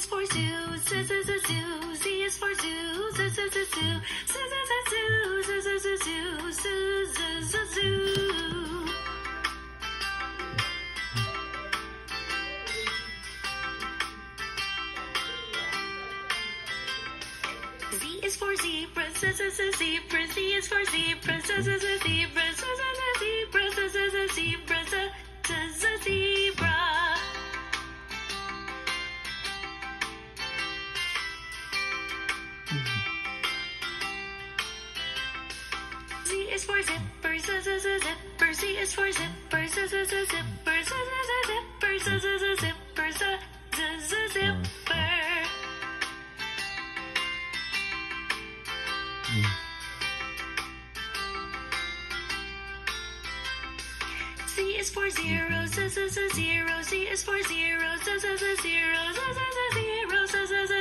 is for zoo, zoo, zoo, zoo, zoo. Z is for zoo, zoo, zoo, zoo, zoo. Zoo, zoo, zoo. Z is for zebra, z z z zebra. Z is for zebra, z z z zebra, Z is for zipper, z z z zipper. Z is for zipper, z z z zipper, z z z zipper, z z z zipper, z z z zipper. Z is for zero, z z z zero. Z is for zero, z z z zero, z z z zero, z z z.